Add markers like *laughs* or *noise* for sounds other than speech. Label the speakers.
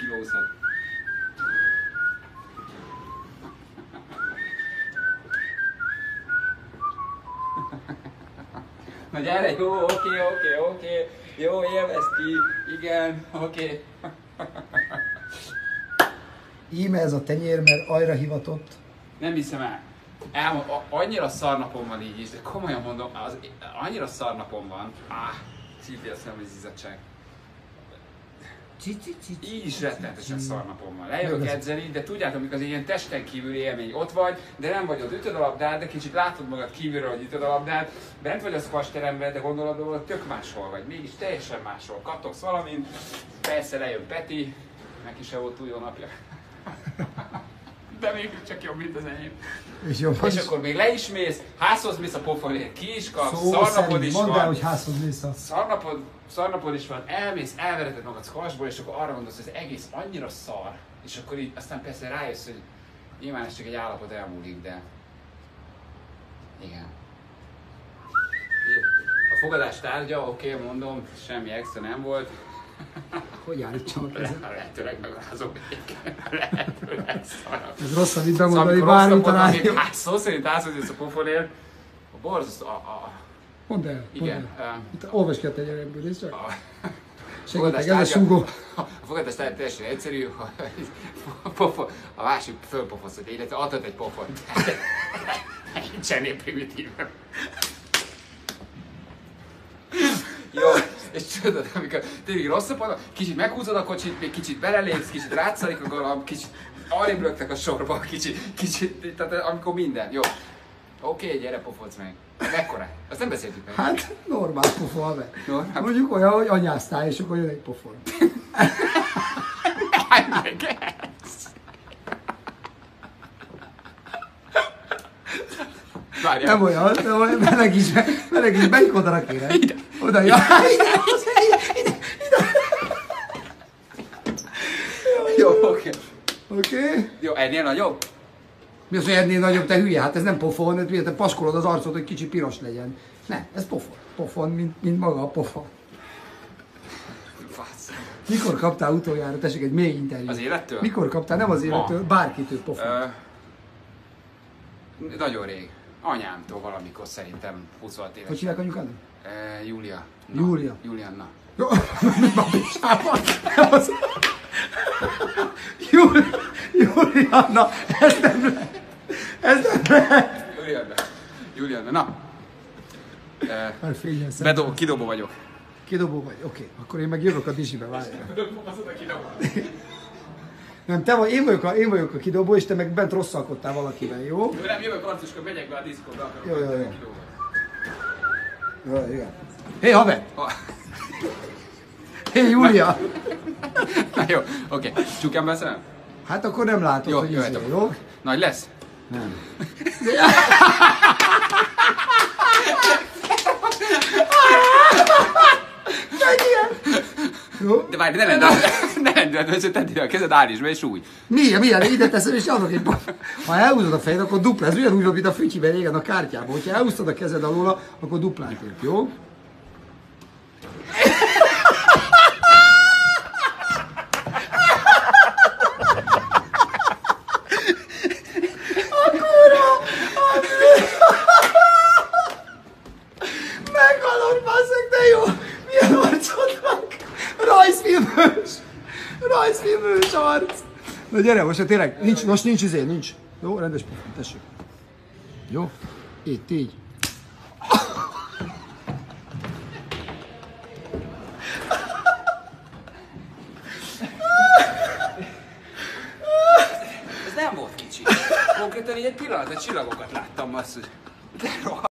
Speaker 1: kilózhat. Na gyere, jó, oké, oké, oké. Jó, élvezd ki. Igen, oké.
Speaker 2: Íme ez a tenyér, mert ajra hivatott.
Speaker 1: Nem hiszem el. Elmond, annyira szarnapom van így is, de komolyan mondom, az, annyira szarnapom van. Áh, szíti a szemem, az izzadság. Így is rettenetesen szarnapom van. Lejövök edzeni, de tudjátok, amikor az ilyen testen kívüli élmény ott vagy, de nem vagy ott, ütöd a labdát, de kicsit látod magad kívülről, hogy ütöd a labdát, bent vagy a squash teremben, de gondolod, hogy tök máshol vagy, mégis teljesen máshol. Kattogsz valamint, persze lejön Peti, neki se volt túl jó napja. *laughs* De még csak jobb, mint az enyém.
Speaker 2: És jobban
Speaker 1: És akkor még le is mész, házhoz mész a pofonért, ki is kapsz,
Speaker 2: Szó
Speaker 1: szarnapod
Speaker 2: szerint
Speaker 1: is
Speaker 2: mondd el,
Speaker 1: van.
Speaker 2: hogy házhoz vissza.
Speaker 1: Szarnapod, szarnapod is van, elmész, elvereted magad squashból, és akkor arra gondolsz, hogy ez egész annyira szar, és akkor így aztán persze rájössz, hogy nyilván ez csak egy állapot elmúlik, de igen. A fogadás tárgya, oké, okay, mondom, semmi extra nem volt. *laughs*
Speaker 2: Hogy állítsam a kezem?
Speaker 1: Lehetőleg még. Lehetőleg szar.
Speaker 2: Ez rosszabb, mint
Speaker 1: Szóval
Speaker 2: bemondani,
Speaker 1: amikor
Speaker 2: bármit
Speaker 1: hát szó szerint jössz a pofonért, a borzasztó, a, a,
Speaker 2: Mondd el, mondd
Speaker 1: igen,
Speaker 2: el.
Speaker 1: a,
Speaker 2: Itt olvasd ki a tenyeremből, nézd csak.
Speaker 1: a,
Speaker 2: Segítek, ez a súgó.
Speaker 1: A fogadás teljesen egyszerű, a, másik fölpofoz, hogy illetve adhat egy pofont. *laughs* Nincsen primitív. Jó, és tudod, amikor tényleg rosszabb van, kicsit meghúzod a kocsit, még kicsit belelépsz, kicsit rátszalik a galamb, kicsit arrébb löktek a sorba, kicsit, kicsit, tehát amikor minden, jó. Oké, okay, gyere, pofodsz meg. Mekkora? Azt nem beszéltük meg.
Speaker 2: Hát, normál pofon, haver.
Speaker 1: Normál.
Speaker 2: Mondjuk olyan, hogy anyáztál, és akkor jön egy pofon. *laughs*
Speaker 1: Meg ez. Várjál.
Speaker 2: Nem olyan, de olyan meleg is, meleg is, melyik oldalra kéne?
Speaker 1: Ide.
Speaker 2: Oda, ja, ide, ide, ide.
Speaker 1: Jó, oké.
Speaker 2: Oké?
Speaker 1: Jó, ennél nagyobb?
Speaker 2: Mi az, hogy ennél nagyobb, te hülye? Hát ez nem pofon, ez miért te paskolod az arcod, hogy kicsi piros legyen. Nem, ez pofon. Pofon, mint, mint maga a pofon. Mikor kaptál utoljára, tessék, egy mély interjú?
Speaker 1: Az élettől?
Speaker 2: Mikor kaptál, nem az élettől, bárkitől pofon.
Speaker 1: Ö, nagyon rég. Anyámtól valamikor szerintem 26 éves.
Speaker 2: Hogy hívják anyukádat?
Speaker 1: Ö, Júlia.
Speaker 2: Júlia.
Speaker 1: Julianna.
Speaker 2: Jó, *laughs* a picsában. Nem az... Julianna, ez nem lehet. Ez nem lehet.
Speaker 1: Julianna. Julianna, na. Ö,
Speaker 2: Már fényen.
Speaker 1: Bedob, kidobó vagyok.
Speaker 2: Kidobó vagy, oké. Akkor én meg jövök a disibe, várjál.
Speaker 1: Az oda kidobó.
Speaker 2: Nem, te vagy, én vagyok, a, én vagyok a kidobó, és te meg bent rosszalkodtál valakivel, jó?
Speaker 1: Jó, nem jövök arcuskor, megyek be a diszkóba, akarok.
Speaker 2: Jó, jó, jó. Jó, igen. Hé, haver!
Speaker 1: Ha-
Speaker 2: Hé, Júlia!
Speaker 1: Na jó, oké. Csukjam be szemem?
Speaker 2: Hát akkor nem látod,
Speaker 1: Jó,
Speaker 2: hogy izé,
Speaker 1: jöhetek.
Speaker 2: jó?
Speaker 1: Nagy lesz?
Speaker 2: Nem. *laughs* Jó?
Speaker 1: De várj, ne lendüld, ne lendüld, hogy tedd a kezed, állítsd be és úgy.
Speaker 2: Milyen, milyen, ide teszem és adok egy. Ha elhúzod a fejed, akkor dupla. Ez ugyanúgy, mint a fütyiben régen a kártyában. Hogyha elhúztad a kezed alóla, akkor duplát jó? Meghalod, basszak, de jó! Milyen arcod van? Rajzfilmős! Rajzfilmős arc! Na gyere, most tényleg, nincs, most nincs izé, nincs. Jó, rendes tessék. Jó? Itt, így.
Speaker 1: Ez nem volt kicsi. Konkrétan így egy pillanat, egy csillagokat láttam azt, hogy de rohadt.